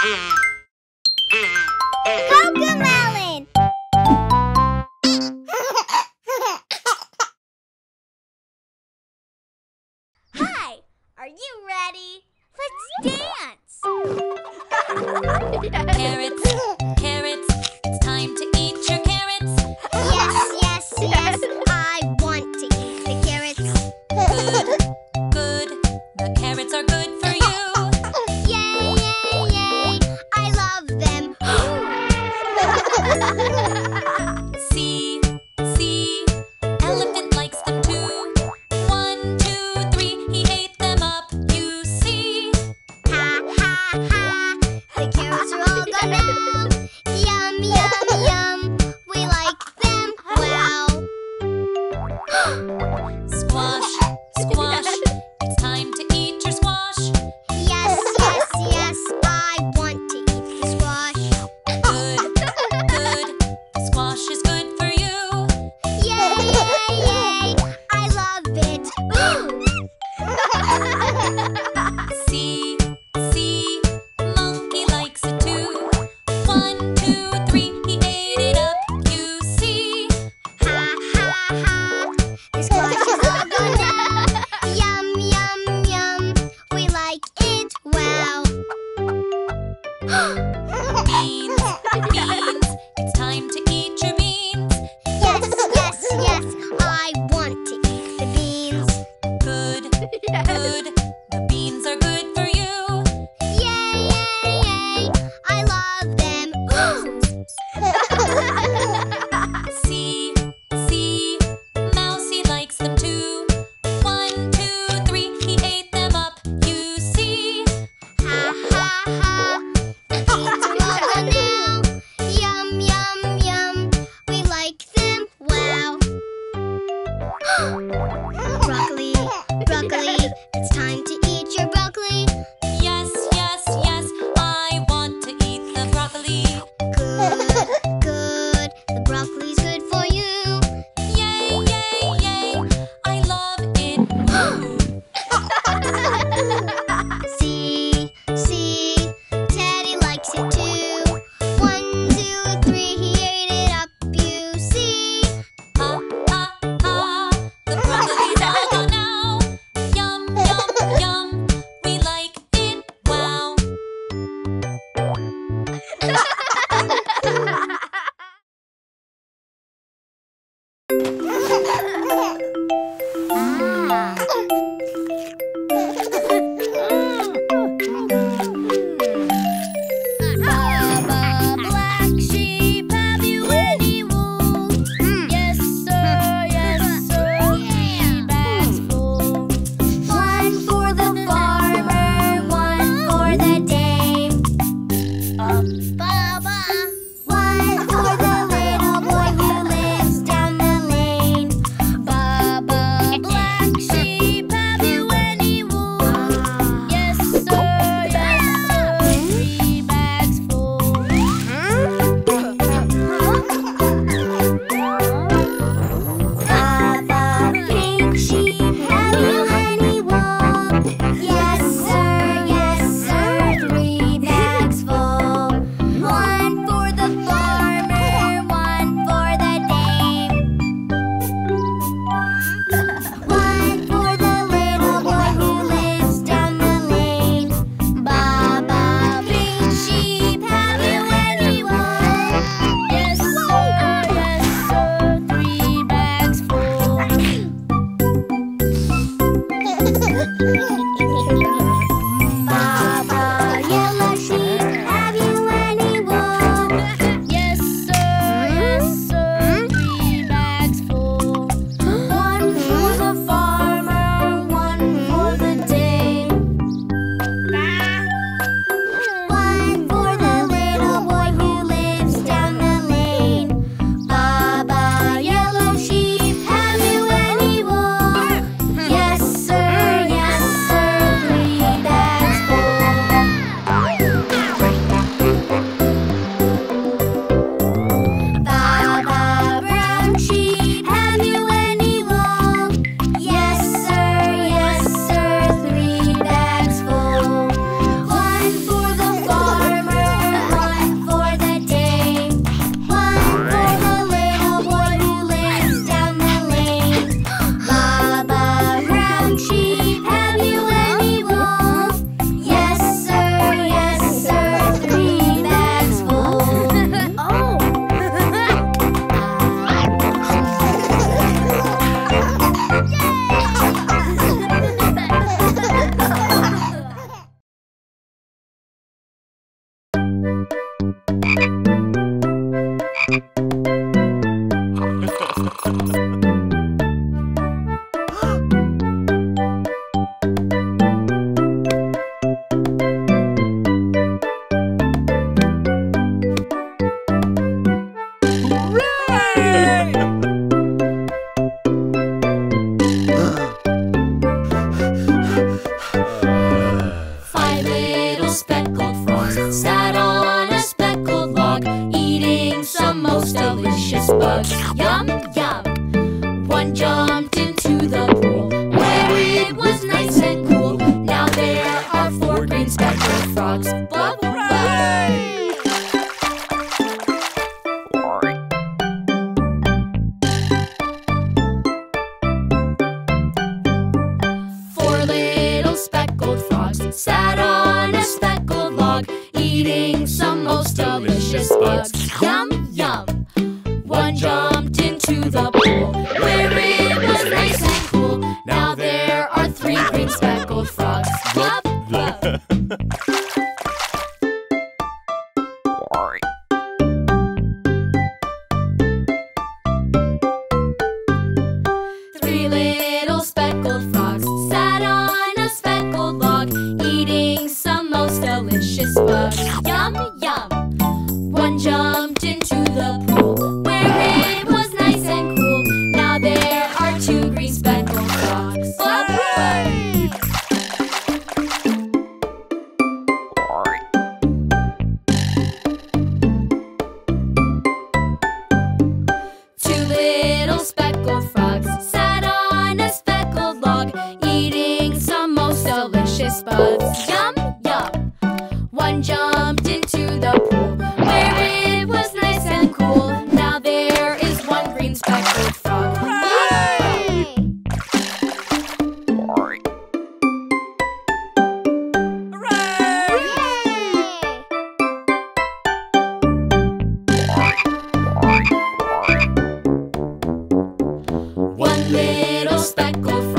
くも obstáculo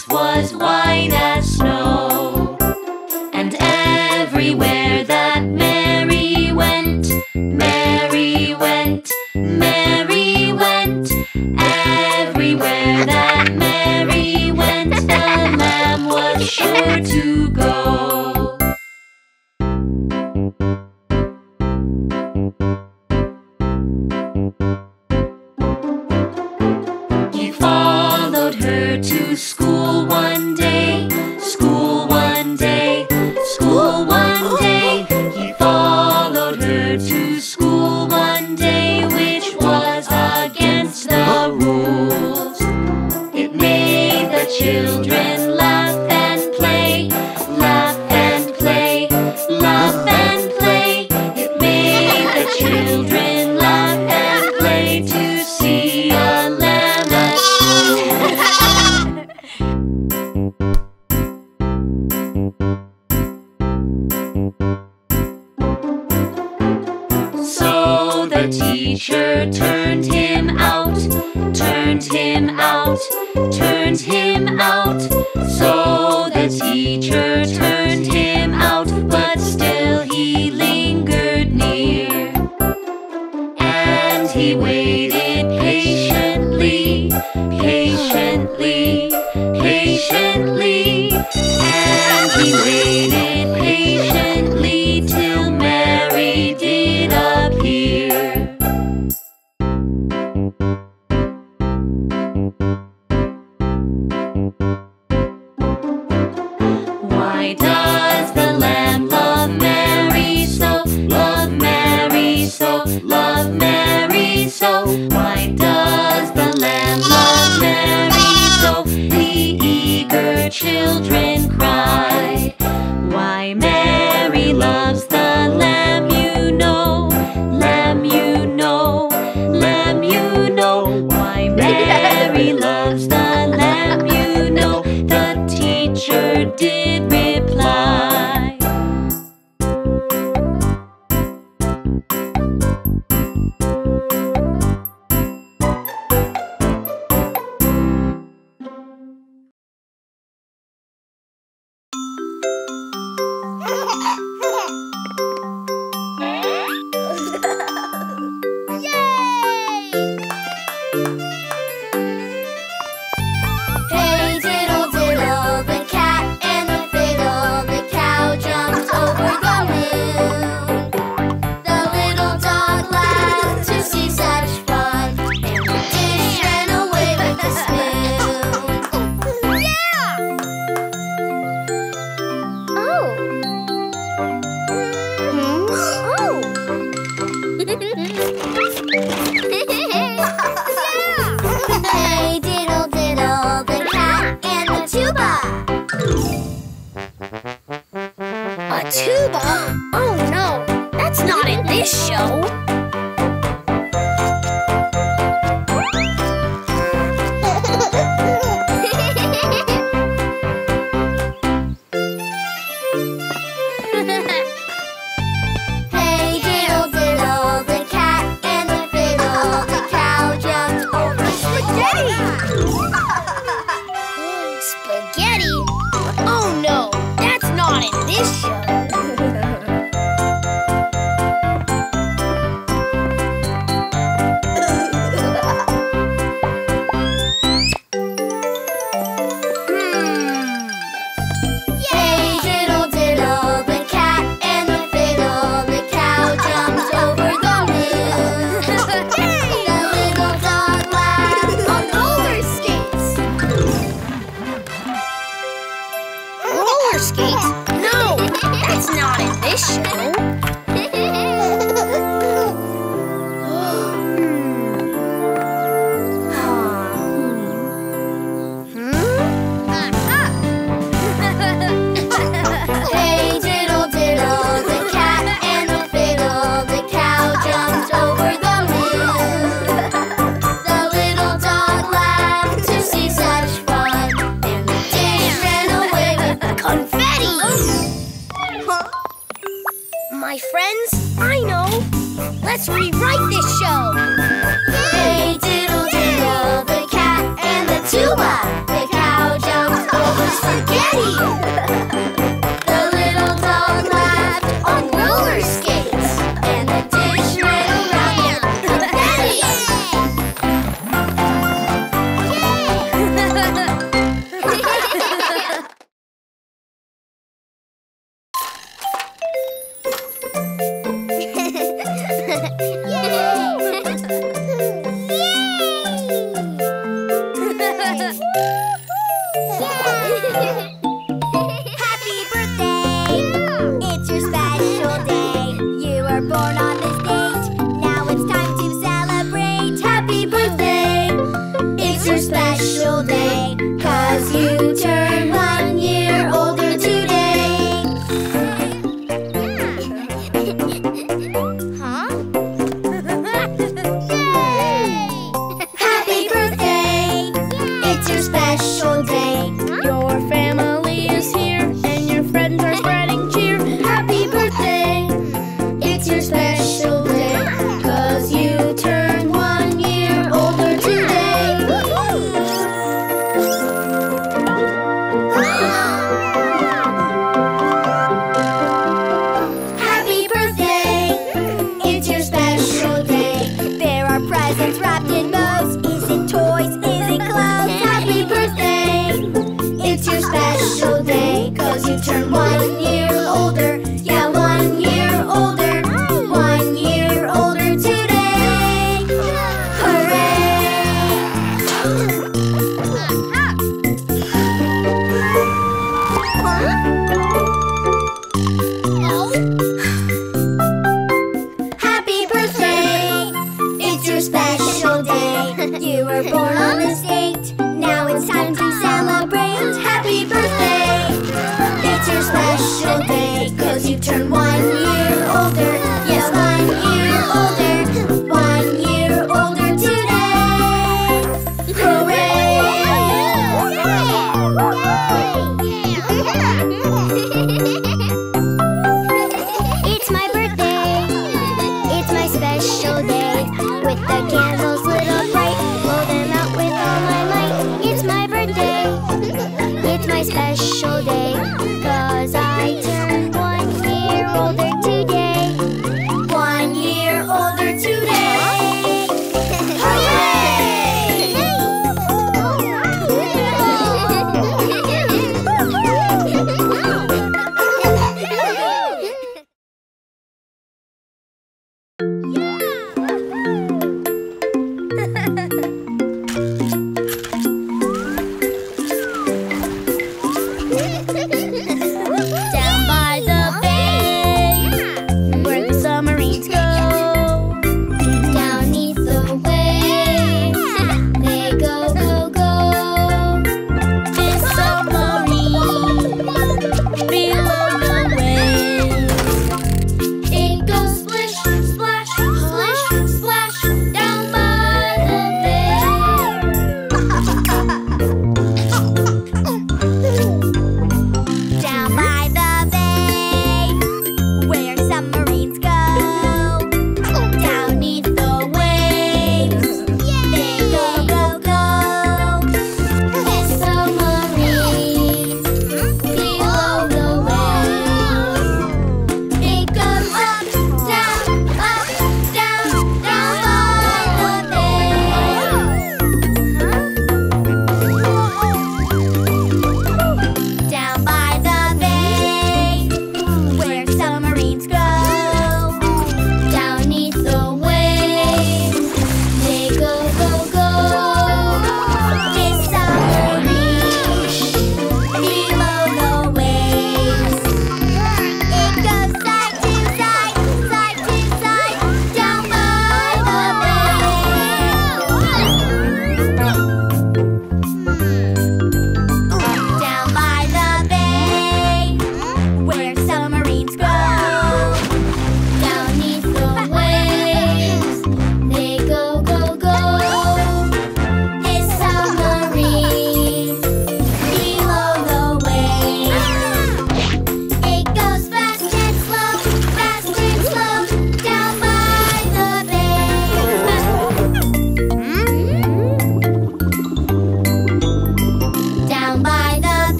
fleece was white as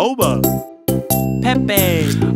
Boba. Pepe.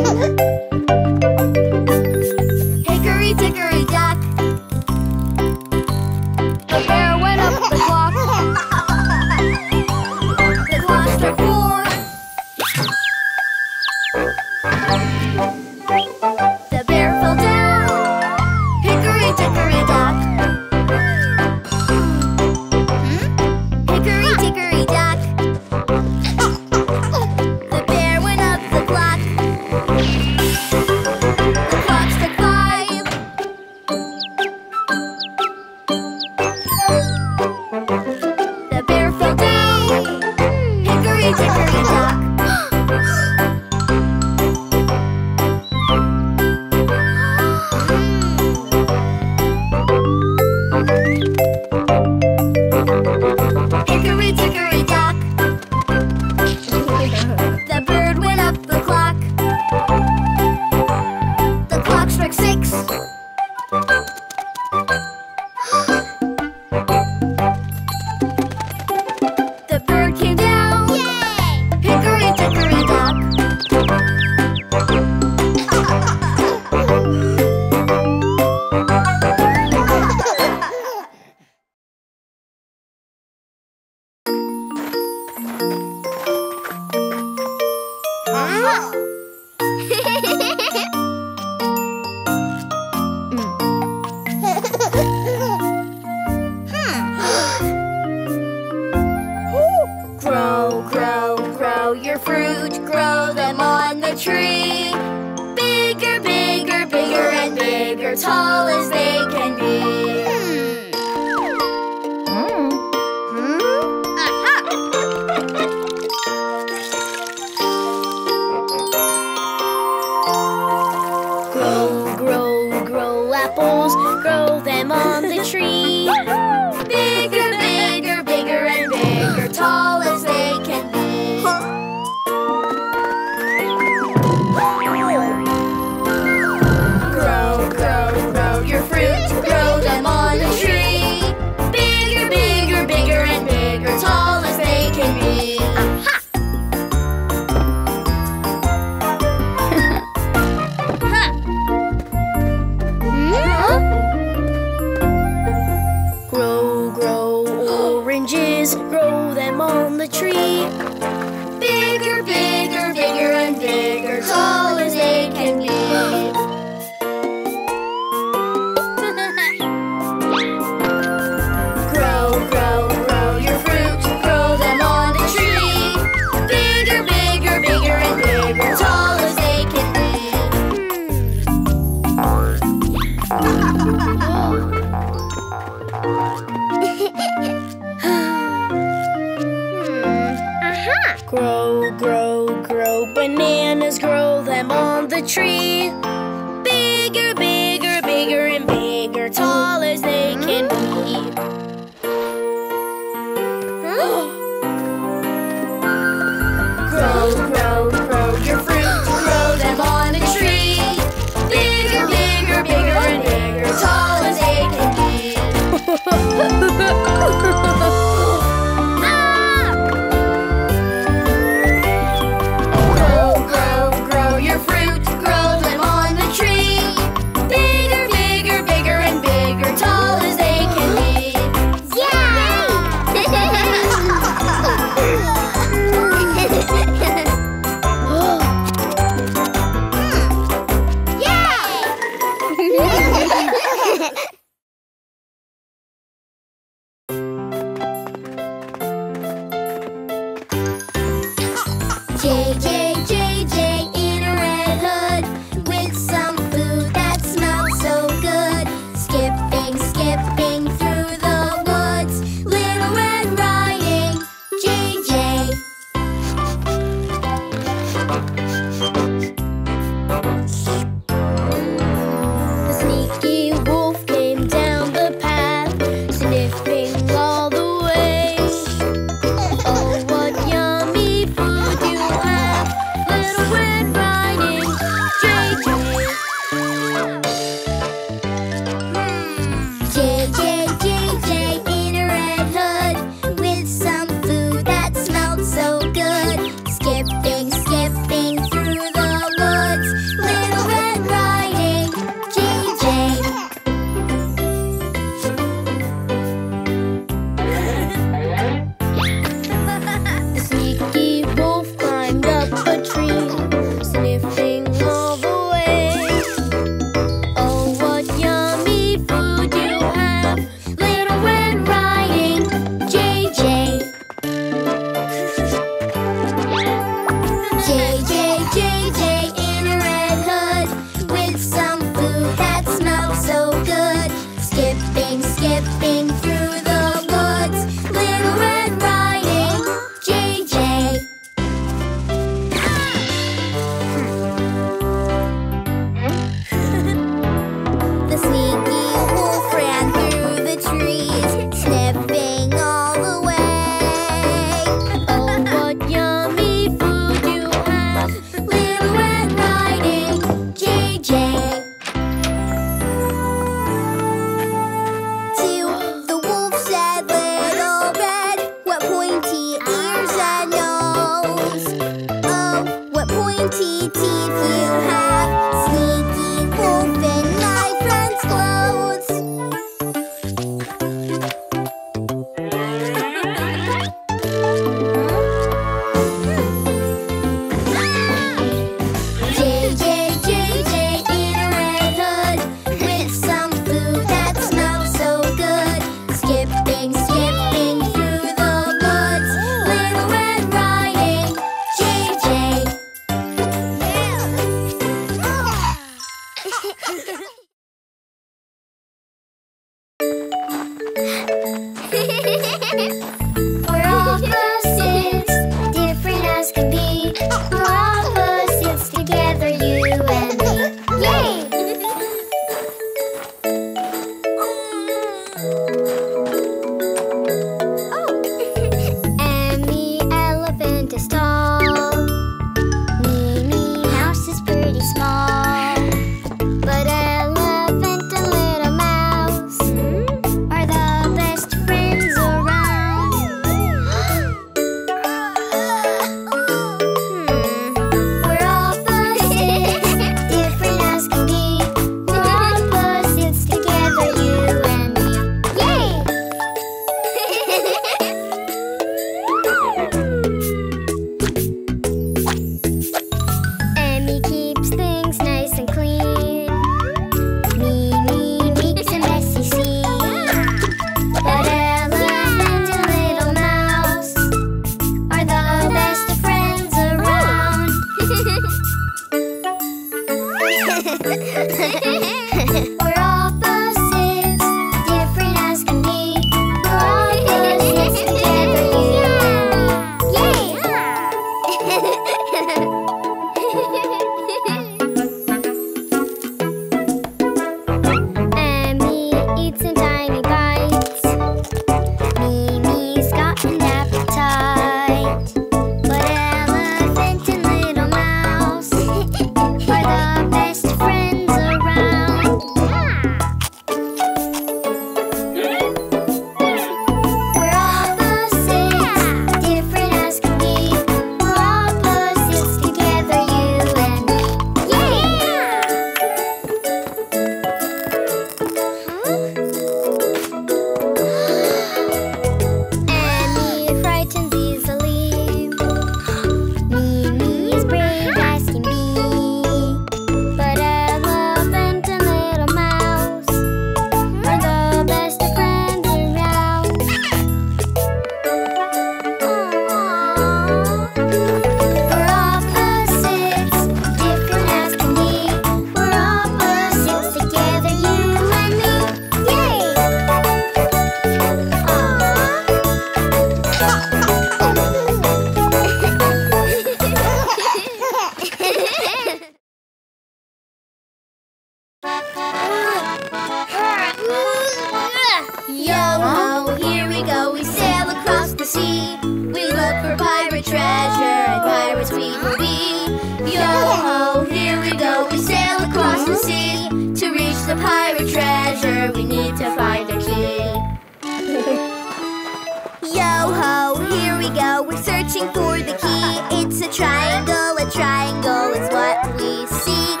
we go, we're searching for the key. It's a triangle, a triangle is what we seek.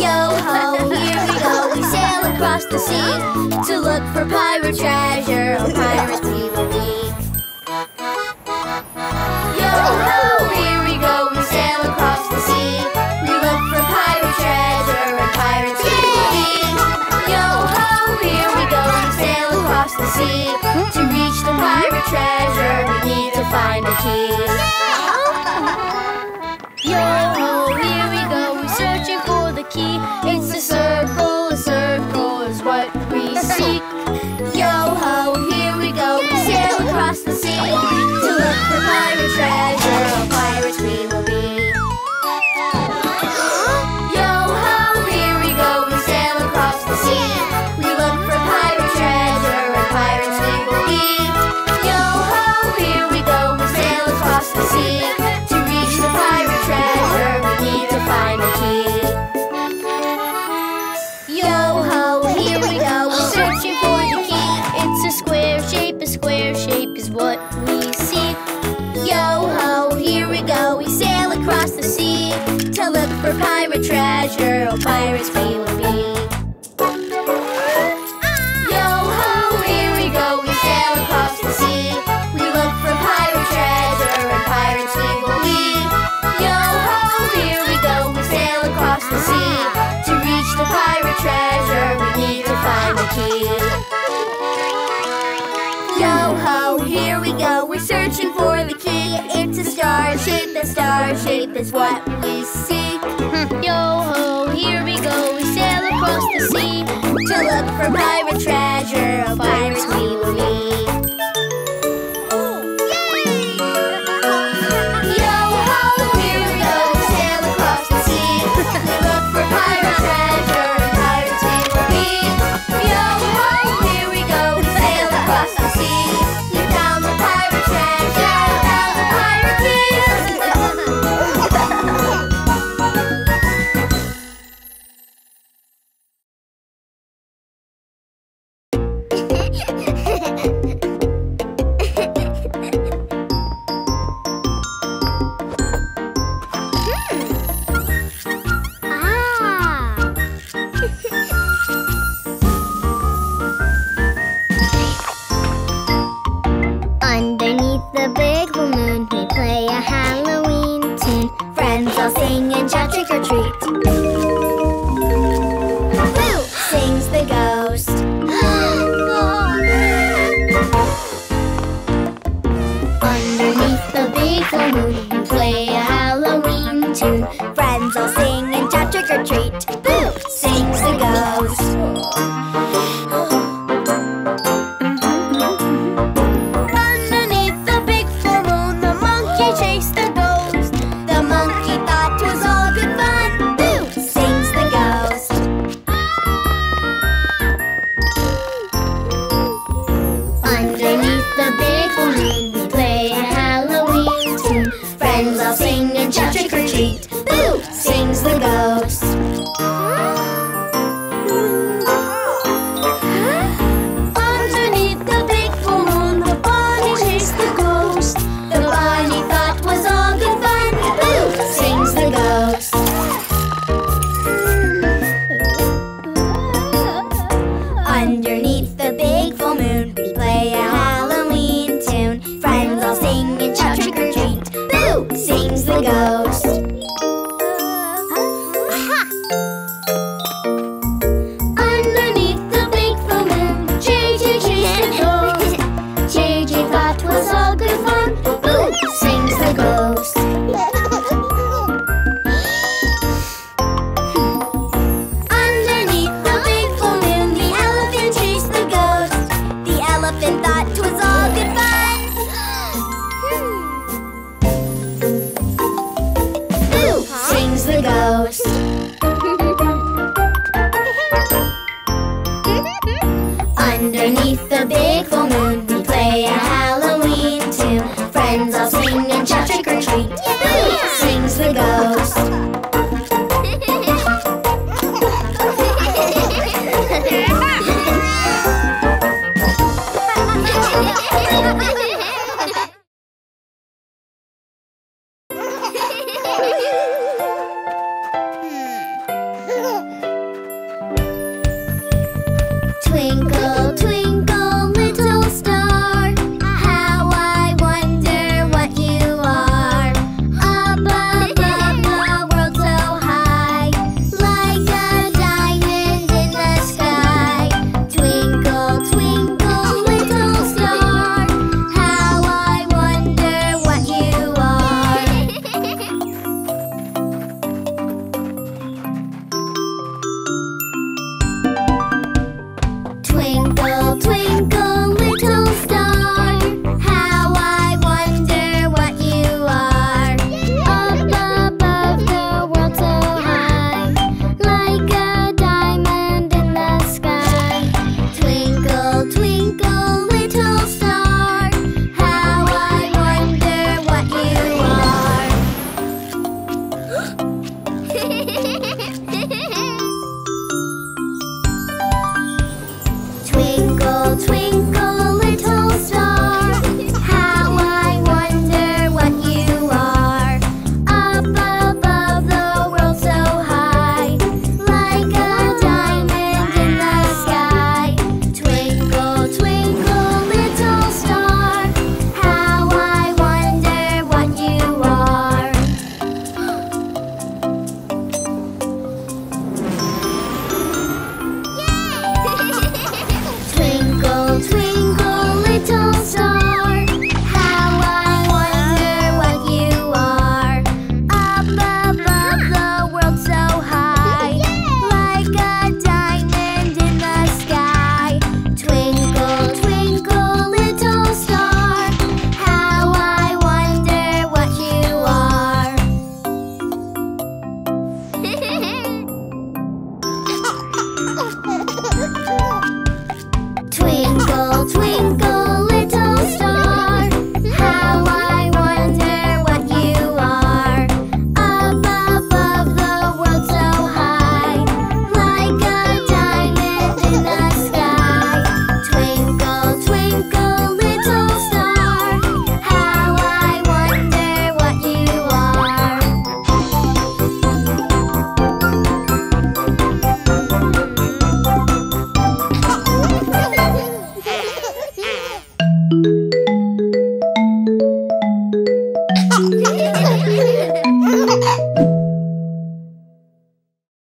Yo ho, here we go, we sail across the sea to look for pirate treasure. Oh, pirates we will be. star shape is what we seek. Hmm. Yo ho, here we go, we sail across the sea to look for pirate treasure. Pirate underneath.